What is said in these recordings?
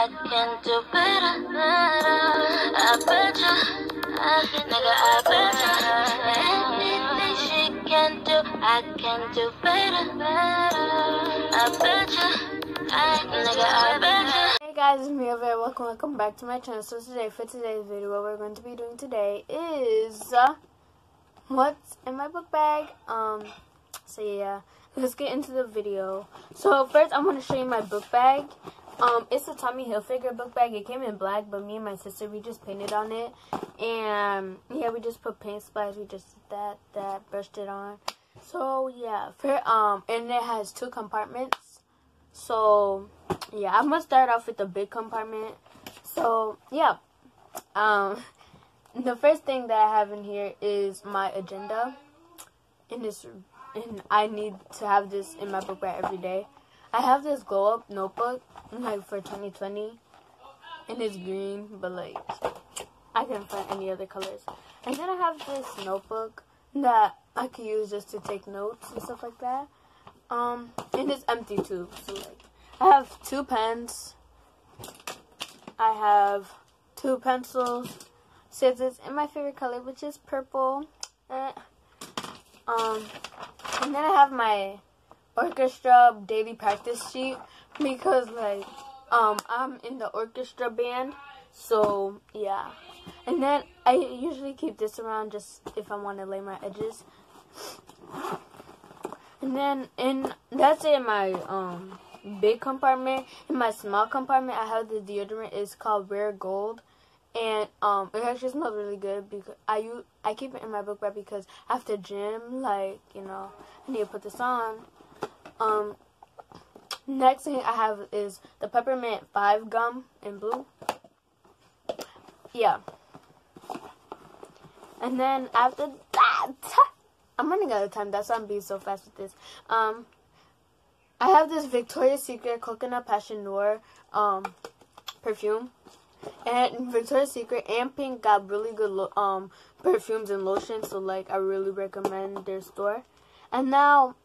I can do better, better. I bet you, I nigga, I bet you. Anything she can do, I can do better, better. I bet you, nigga, I bet you. Hey guys, it's me over here. Welcome, welcome back to my channel. So today, for today's video, what we're going to be doing today is uh, what's in my book bag. Um, so yeah, let's get into the video. So first, I'm going to show you my book bag. Um, it's a Tommy Hilfiger book bag. It came in black, but me and my sister, we just painted on it. And yeah, we just put paint splash. We just that, that, brushed it on. So yeah, for, um, and it has two compartments. So yeah, I'm gonna start off with the big compartment. So yeah, um, the first thing that I have in here is my agenda. In this, and I need to have this in my book bag every day. I have this glow up notebook like for 2020, and it's green, but like I can't find any other colors. And then I have this notebook that I can use just to take notes and stuff like that. Um, and it's empty too. So like, I have two pens. I have two pencils, scissors, and my favorite color, which is purple. Eh. Um, and then I have my orchestra daily practice sheet because like um I'm in the orchestra band so yeah. And then I usually keep this around just if I want to lay my edges. And then in that's in my um big compartment. In my small compartment I have the deodorant. It's called rare gold. And um it actually smells really good because I use I keep it in my book bag because after gym like you know I need to put this on um, next thing I have is the peppermint five gum in blue. Yeah. And then after that, I'm running out of time. That's why I'm being so fast with this. Um, I have this Victoria's Secret Coconut Passion Noir um perfume. And Victoria's Secret and Pink got really good um perfumes and lotions, so like I really recommend their store. And now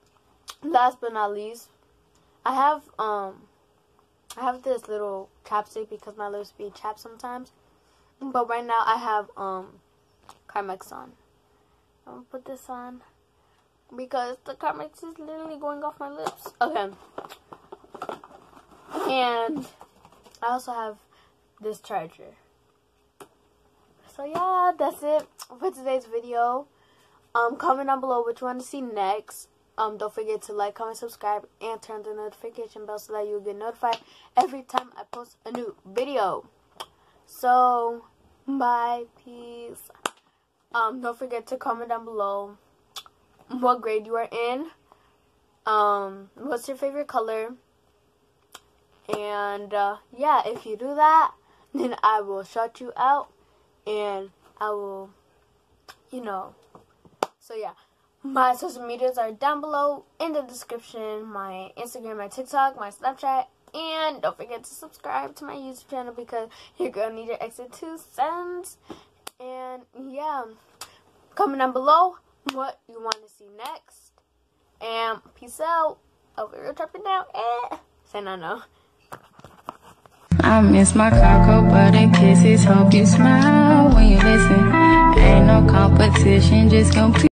last but not least, I have um I have this little chapstick because my lips be chapped sometimes. But right now I have um Carmex on. I'm gonna put this on because the Carmex is literally going off my lips. Okay. And I also have this charger. So yeah, that's it for today's video. Um, comment down below which one to see next. Um, don't forget to like, comment, subscribe, and turn the notification bell so that you'll get notified every time I post a new video. So, bye, peace. Um, don't forget to comment down below what grade you are in. Um, what's your favorite color? And, uh, yeah, if you do that, then I will shout you out, and I will, you know, so yeah. My social medias are down below in the description. My Instagram, my TikTok, my Snapchat. And don't forget to subscribe to my YouTube channel because you're going to need your extra two cents. And yeah, comment down below what you want to see next. And peace out. Over here, dropping down. Eh. Say no, no. I miss my cocoa butter kisses. Hope you smile when you listen. Ain't no competition, just complete.